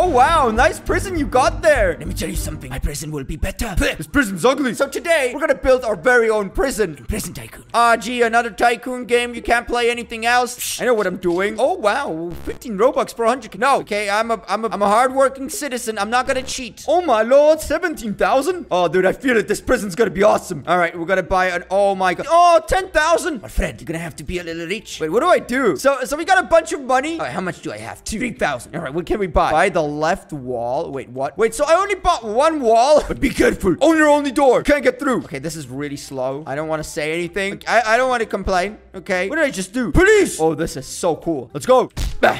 Oh, wow. Nice prison you got there. Let me tell you something. My prison will be better. This prison's ugly. So today, we're gonna build our very own prison. Prison tycoon. Ah, gee, another tycoon game. You can't play anything else. I know what I'm doing. Oh, wow. 15 Robux per 100. No, okay, I'm a, I'm a, I'm a hardworking citizen. I'm not gonna cheat. Oh, my lord. 17,000? Oh, dude, I feel it. This prison's gonna be awesome. All right, we're gonna buy an, oh my god. Oh, 10,000. My friend, you're gonna have to be a little rich. Wait, what do I do? So, so we got a bunch of money. Right, how much do I have? 3,000. All right, what can we buy? Buy the left wall. Wait, what? Wait, so I only bought one wall? But be careful. Own your only door. Can't get through. Okay, this is really slow. I don't want to say anything. I, I don't want to complain. Okay. What did I just do? Police! Oh, this is so cool. Let's go.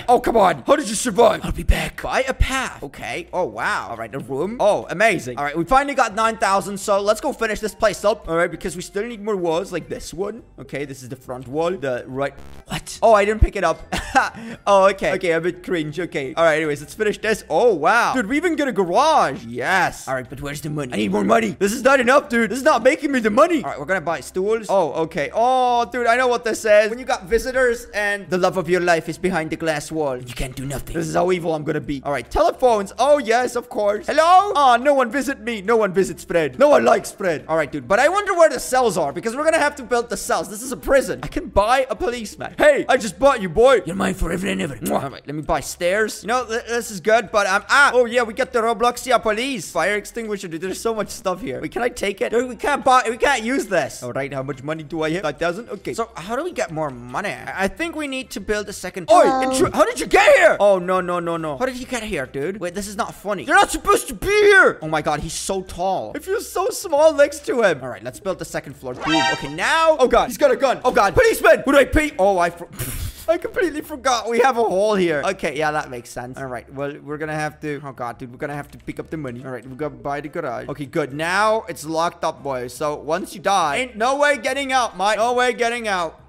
Oh, come on. How did you survive? I'll be back. Buy a path. Okay. Oh, wow. All right, a room. Oh, amazing. All right, we finally got 9,000. So let's go finish this place up. All right, because we still need more walls like this one. Okay, this is the front wall. The right. What? Oh, I didn't pick it up. oh, okay. Okay, a bit cringe. Okay. All right, anyways, let's finish this. Oh, wow. Dude, we even get a garage. Yes. All right, but where's the money? I need more money. This is not enough, dude. This is not making me the money. All right, we're gonna buy stools. Oh, okay. Oh, dude, I know what this says. When you got visitors and the love of your life is behind the glass wall, You can't do nothing. this is how evil I'm gonna be. All right, telephones. Oh, yes, of course. Hello? Oh, no one visit me. No one visits Fred. No one likes Fred. All right, dude. But I wonder where the cells are because we're gonna have to build the cells. This is a prison. I can buy a policeman. Hey, I just bought you, boy. You're mine forever and ever. All right, let me buy stairs. You know, th- this is good, but um, ah, oh yeah, we got the Robloxia police fire extinguisher. Dude, there's so much stuff here. Wait, can I take it? Dude, we can't buy, we can't use this. All right, how much money do I have? Five thousand. Okay. So how do we get more money? I I think we need to build a second. Oi, how did you get here? Oh no no no no. How did you get here, dude? Wait, this is not funny. You're not supposed to be here. Oh my god, he's so tall. I feel so small next to him. All right, let's build the second floor. Boom. Okay, now. Oh god, he's got a gun. Oh god, policeman. Who do I pay? Oh, I. I completely forgot we have a hole here. Okay, yeah, that makes sense. All right, well, we're gonna have to... Oh, God, dude, we're gonna have to pick up the money. All right, we gotta buy the garage. Okay, good. Now it's locked up, boys. So once you die, ain't no way getting out, mate. No way getting out.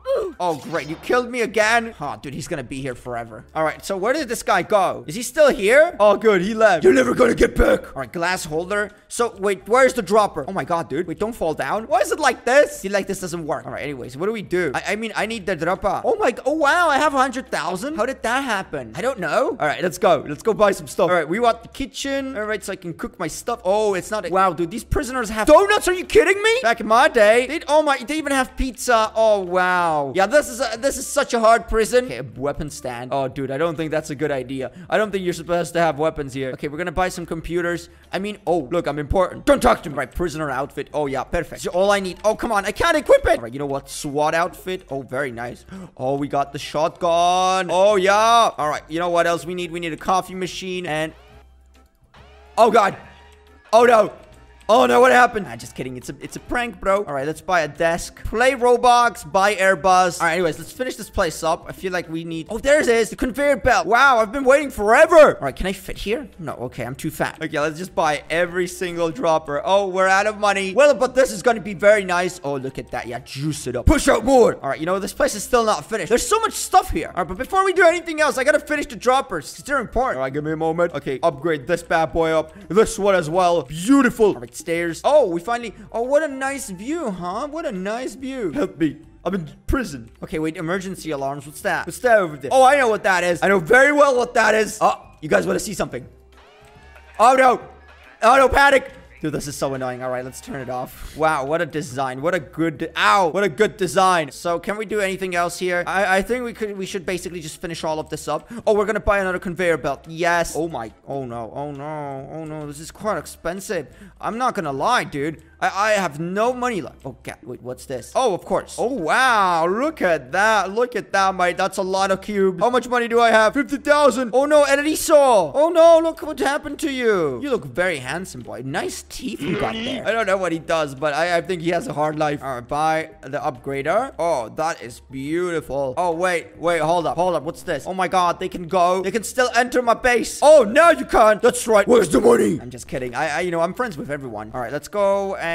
Oh, great. You killed me again? Oh, dude, he's gonna be here forever. All right, so where did this guy go? Is he still here? Oh, good. He left. You're never gonna get back. All right, glass holder. So, wait, where's the dropper? Oh, my God, dude. Wait, don't fall down. Why is it like this? See, like this doesn't work. All right, anyways, what do we do? I, I mean, I need the dropper. Oh, my... Oh, wow. I have 100,000. How did that happen? I don't know. All right, let's go. Let's go buy some stuff. All right, we want the kitchen. All right, so I can cook my stuff. Oh, it's not... Wow, dude, these prisoners have donuts. Are you kidding me? Back in my day, they... Oh, my... They even have pizza. Oh, wow. Yeah, this is... A, this is such a hard prison. Okay, weapon stand. Oh, dude, I don't think that's a good idea. I don't think you're supposed to have weapons here. Okay, we're gonna buy some computers. I mean, oh, look, I'm important. Don't talk to me. Right, prisoner outfit. Oh, yeah, perfect. So all I need. Oh, come on. I can't equip it. All right, you know what? SWAT outfit. Oh, very nice. Oh, we got the shotgun. Oh, yeah. All right, you know what else we need? We need a coffee machine and... Oh, God. Oh, no. Oh no, what happened? Ah, just kidding. It's a it's a prank, bro. All right, let's buy a desk. Play Roblox, buy Airbus. All right, anyways, let's finish this place up. I feel like we need... Oh, there it is. The conveyor belt. Wow, I've been waiting forever. All right, can I fit here? No, okay, I'm too fat. Okay, let's just buy every single dropper. Oh, we're out of money. Well, but this is going to be very nice. Oh, look at that. Yeah, juice it up. Push out more. All right, you know, this place is still not finished. There's so much stuff here. All right, but before we do anything else, I got to finish the droppers. They're important. All right, give me a moment. Okay, upgrade this bad boy up. This one as well. Beautiful. All right, stairs. Oh, we finally... Oh, what a nice view, huh? What a nice view. Help me. I'm in prison. Okay, wait. Emergency alarms. What's that? What's that over there? Oh, I know what that is. I know very well what that is. Oh, you guys want to see something? Oh, no. Oh, no. Panic. Dude, this is so annoying. All right, let's turn it off. Wow, what a design. What a good... Ow. What a good design. So, can we do anything else here? I, I think we could. We should basically just finish all of this up. Oh, we're gonna buy another conveyor belt. Yes. Oh, my... Oh, no. Oh, no. Oh, no. This is quite expensive. I'm not gonna lie, dude. I, I have no money left. Oh, God. wait, what's this? Oh, of course. Oh, wow. Look at that. Look at that, mate. That's a lot of cubes. How much money do I have? 50,000. Oh, no. Energy saw. Oh, no. Look what happened to you. You look very handsome, boy. Nice teeth you got there. I don't know what he does, but I, I think he has a hard life. All right, buy the upgrader. Oh, that is beautiful. Oh, wait. Wait, hold up. Hold up. What's this? Oh, my God. They can go. They can still enter my base. Oh, no, you can't. That's right. Where's the money? I'm just kidding. I, I you know, I'm friends with everyone. All right, let's go and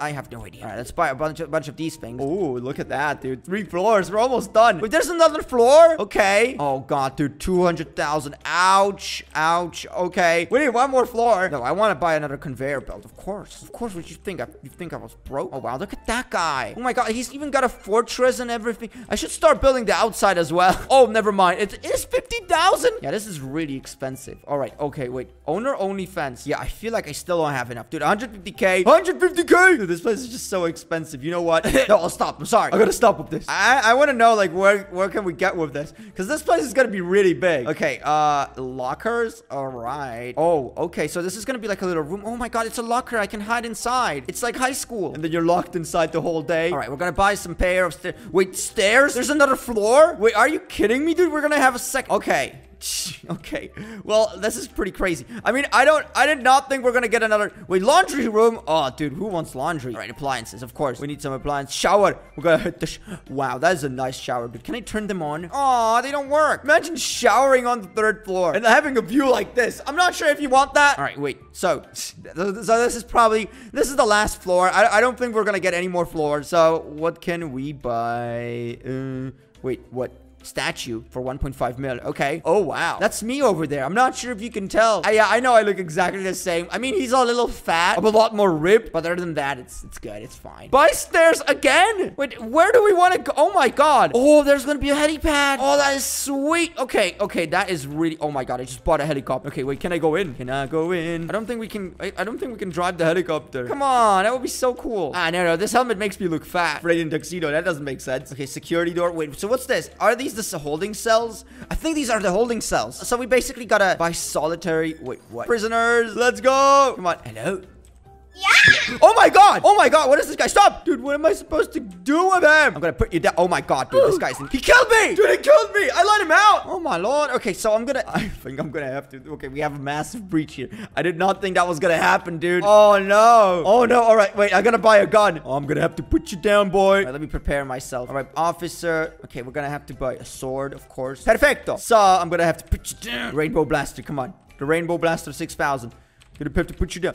I have no idea. All right, let's buy a bunch of bunch of these things. Oh, look at that, dude. Three floors. We're almost done. Wait, there's another floor. Okay. Oh god, dude. Two hundred thousand. Ouch. Ouch. Okay. We need one more floor. No, I want to buy another conveyor belt. Of course. Of course. What you think? I, you think I was broke? Oh wow, look at that guy. Oh my god, he's even got a fortress and everything. I should start building the outside as well. Oh, never mind. It is fifty thousand. Yeah, this is really expensive. All right. Okay. Wait. Owner only fence. Yeah, I feel like I still don't have enough, dude. 150k. 150k. Dude, this place is just so expensive. You know what? no, I'll stop. I'm sorry. I gotta stop with this. I I want to know like where where can we get with this? Because this place is gonna be really big. Okay. Uh, lockers. All right. Oh, okay. So this is gonna be like a little room. Oh my god, it's a locker. I can hide inside. It's like high school. And then you're locked inside the whole day. All right, we're gonna buy some pair of stairs. Wait, stairs? There's another floor? Wait, are you kidding me, dude? We're gonna have a sec. Okay. Okay, well, this is pretty crazy. I mean, I don't, I did not think we're gonna get another, wait, laundry room. Oh, dude, who wants laundry? All right, appliances, of course. We need some appliances. Shower. We're gonna hit the, sh wow, that is a nice shower, dude. Can I turn them on? Oh, they don't work. Imagine showering on the third floor and having a view like this. I'm not sure if you want that. All right, wait, so, so this is probably, this is the last floor. I, I don't think we're gonna get any more floors. So, what can we buy? Uh, wait, what? Statue for 1.5 mil. Okay. Oh, wow. That's me over there. I'm not sure if you can tell. I, I know I look exactly the same. I mean, he's a little fat. I'm a lot more ripped. But other than that, it's it's good. It's fine. Buy stairs again. Wait, where do we want to go? Oh, my God. Oh, there's going to be a helipad. Oh, that is sweet. Okay. Okay. That is really... Oh, my God. I just bought a helicopter. Okay, wait. Can I go in? Can I go in? I don't think we can... I, I don't think we can drive the helicopter. Come on. That would be so cool. Ah, no, no. This helmet makes me look fat. In tuxedo. That doesn't make sense. Okay, security door. Wait, so what's this? Are these the holding cells? I think these are the holding cells. So we basically gotta buy solitary... Wait, what? Prisoners, let's go. Come on. Hello? Yeah. Oh my god! Oh my god, what is this guy? Stop! Dude, what am I supposed to do with him? I'm gonna put you down. Oh my god, dude, this guy's in He killed me! Dude, he killed me! I let him out! Oh my lord. Okay, so I'm gonna I think I'm gonna have to Okay, we have a massive breach here. I did not think that was gonna happen, dude. Oh no. Oh no. Alright, wait, I gotta buy a gun. Oh, I'm gonna have to put you down, boy. let me prepare myself. Alright, officer. Okay, we're gonna have to buy a sword, of course. Perfecto. So I'm gonna have to put you down. Rainbow Blaster, come on. The Rainbow Blaster 6000. Gonna have to put you down.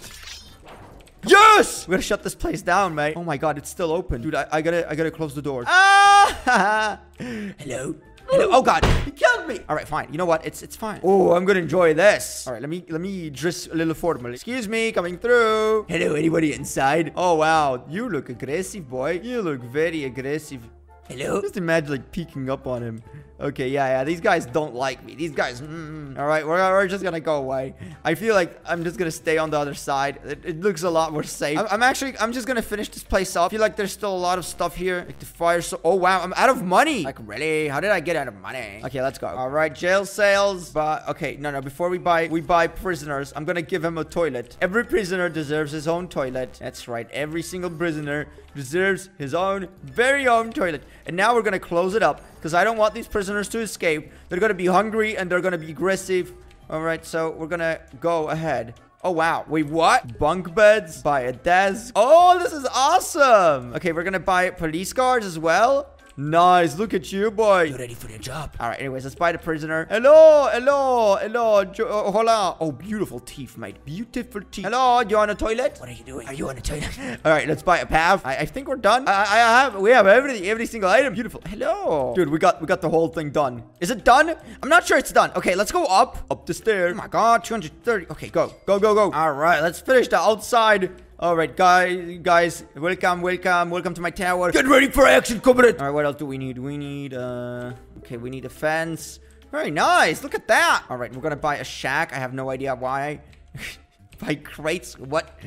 Yes! We're gonna shut this place down, mate. Oh my god, it's still open. Dude, I, I gotta I gotta close the door. Ah! Hello? Hello? Oh god, he killed me. All right, fine. You know what? It's it's fine. Oh, I'm gonna enjoy this. All right, let me let me dress a little formal. Excuse me, coming through. Hello, anybody inside? Oh wow, you look aggressive, boy. You look very aggressive. Hello? Just imagine like peeking up on him. Okay, yeah, yeah. These guys don't like me. These guys. Mm, all right, we're, we're just gonna go away. I feel like I'm just gonna stay on the other side. It, it looks a lot more safe. I'm, I'm, actually. I'm just gonna finish this place off. I feel like there's still a lot of stuff here, like the fire. So, oh wow, I'm out of money. Like really? How did I get out of money? Okay, let's go. All right, jail sales. But okay, no, no. Before we buy, we buy prisoners. I'm gonna give him a toilet. Every prisoner deserves his own toilet. That's right. Every single prisoner deserves his own very own toilet. And now we're gonna close it up because I don't want these prisoners to escape. They're gonna be hungry and they're gonna be aggressive. All right, so we're gonna go ahead. Oh, wow. Wait, what? Bunk beds? Buy a desk. Oh, this is awesome. Okay, we're gonna buy police cars as well. Nice. Look at you, boy. You ready for the job? All right. Anyways, let's buy the prisoner. Hello. Hello. Hello. Jo uh, hola. Oh, beautiful teeth, mate. Beautiful teeth. Hello. You on a toilet? What are you doing? Are you on a toilet? All right. Let's buy a path. I, I think we're done. I, I have. We have everything. Every single item. Beautiful. Hello. Dude, we got we got the whole thing done. Is it done? I'm not sure it's done. Okay, let's go up. Up the stairs. Oh my God. 230. Okay, go. Go, go, go. All right. Let's finish the outside. All right, guys, guys, welcome, welcome, welcome to my tower. Get ready for action, comrade. All right, what else do we need? We need, uh, okay, we need a fence. Very nice. Look at that. All right, we're gonna buy a shack. I have no idea why. buy crates. What?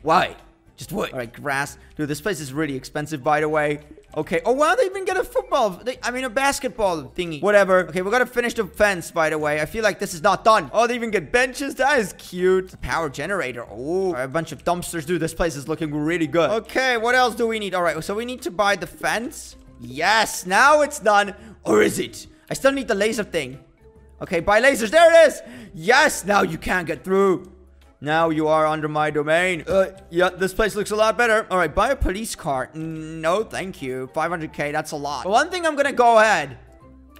Why? Just what? All right, grass. Dude, this place is really expensive, by the way. Okay. Oh, wow, they even get a football. They, I mean, a basketball thingy. Whatever. Okay, we gotta finish the fence, by the way. I feel like this is not done. Oh, they even get benches. That is cute. A power generator. Oh, a bunch of dumpsters. Dude, this place is looking really good. Okay, what else do we need? All right, so we need to buy the fence. Yes, now it's done. Or is it? I still need the laser thing. Okay, buy lasers. There it is. Yes, now you can't get through. Now you are under my domain. Uh, yeah, this place looks a lot better. All right, buy a police car. No, thank you. 500k, that's a lot. One thing I'm gonna go ahead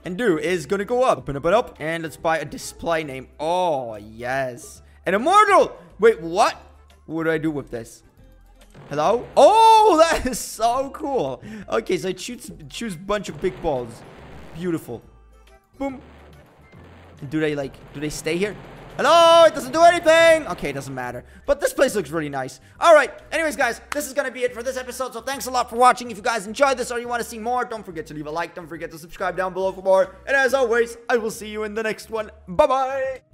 and do is gonna go up. Open up it up. And let's buy a display name. Oh, yes. An immortal. Wait, what? What do I do with this? Hello? Oh, that is so cool. Okay, so I choose choose bunch of big balls. Beautiful. Boom. Do they like? Do they stay here? Hello? It doesn't do anything. Okay, it doesn't matter. But this place looks really nice. All right. Anyways, guys, this is gonna be it for this episode. So thanks a lot for watching. If you guys enjoyed this or you want to see more, don't forget to leave a like. Don't forget to subscribe down below for more. And as always, I will see you in the next one. Bye bye.